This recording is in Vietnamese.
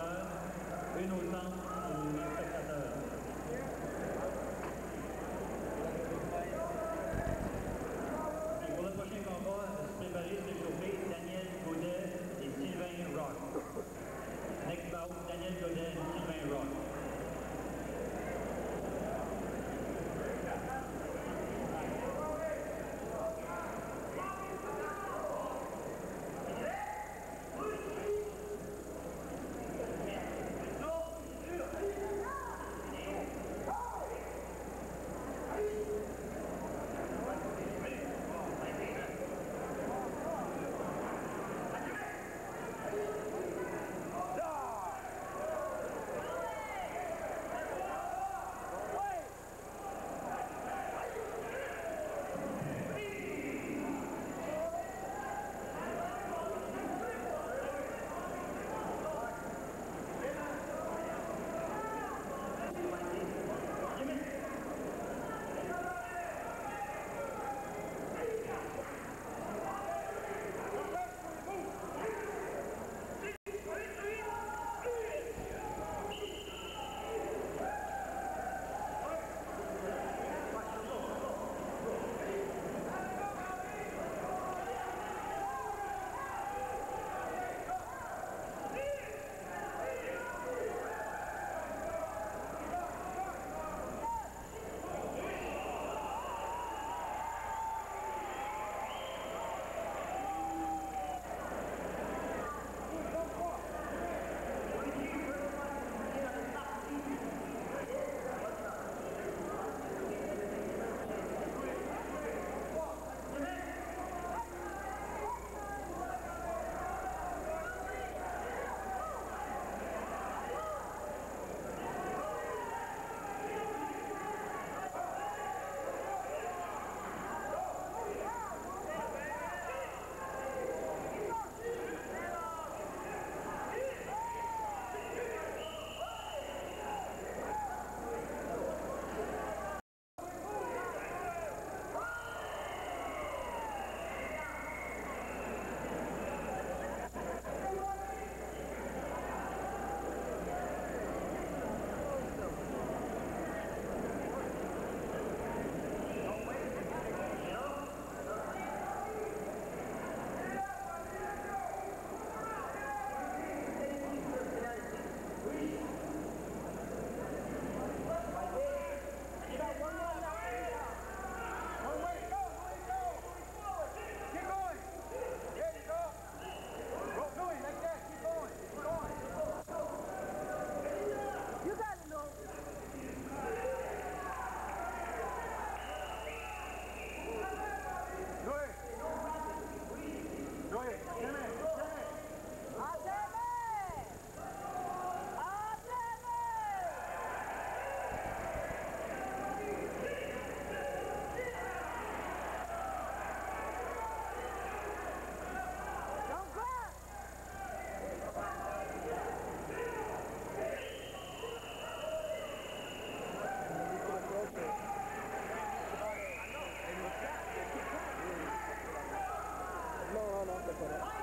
spectateurs, une au centre for it.